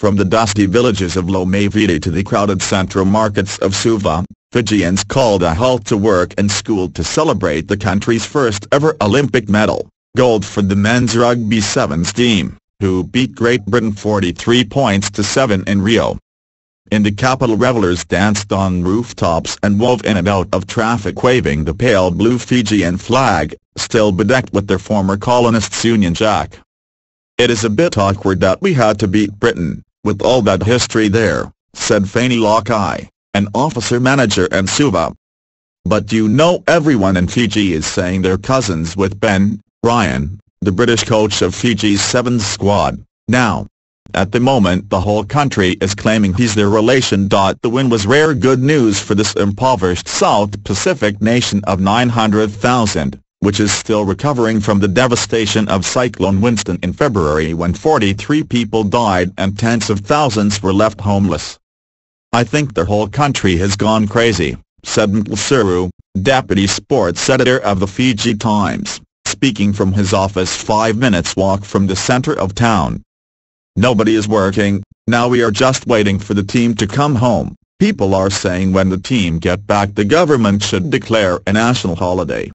From the dusty villages of Lomaiviti to the crowded central markets of Suva, Fijians called a halt to work and school to celebrate the country's first ever Olympic medal, gold for the men's rugby sevens team, who beat Great Britain 43 points to 7 in Rio. In the capital revelers danced on rooftops and wove in and out of traffic waving the pale blue Fijian flag, still bedecked with their former colonists' Union Jack. It is a bit awkward that we had to beat Britain, with all that history there, said Feini Lakai, an officer-manager in Suva. But you know everyone in Fiji is saying they're cousins with Ben, Ryan, the British coach of Fiji's Sevens squad, now. At the moment the whole country is claiming he's their relation. The win was rare good news for this impoverished South Pacific nation of 900,000, which is still recovering from the devastation of Cyclone Winston in February when 43 people died and tens of thousands were left homeless. I think the whole country has gone crazy, said Maikele Seru, deputy sports editor of the Fiji Times, speaking from his office five minutes walk from the center of town. Nobody is working, now we are just waiting for the team to come home. People are saying when the team get back the government should declare a national holiday.